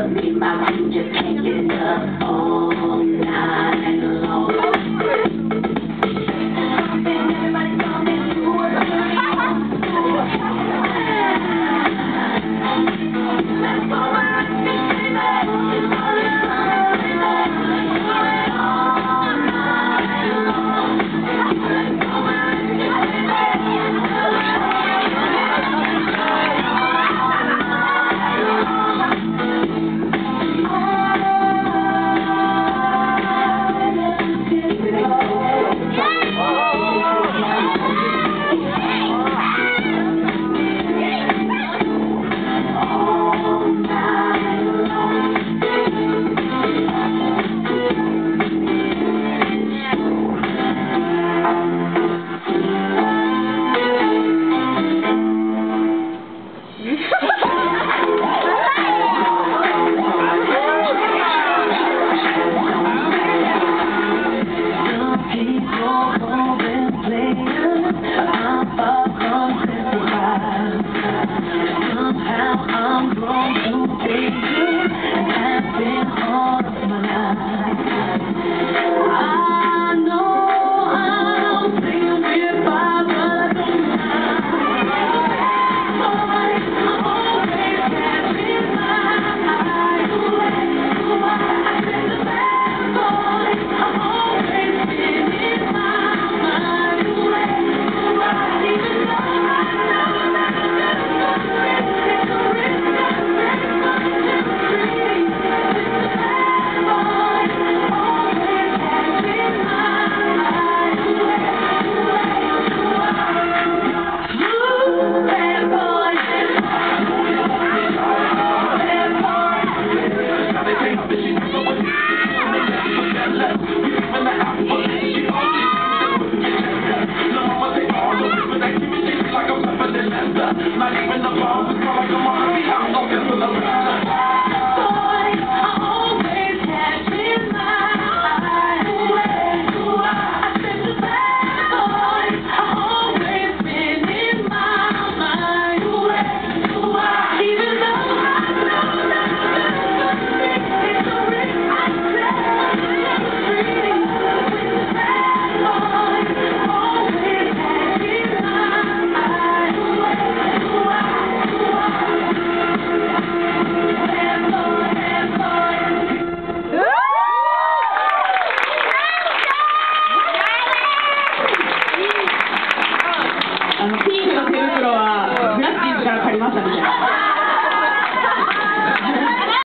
love me, mama, you just can't get enough. Oh, nah.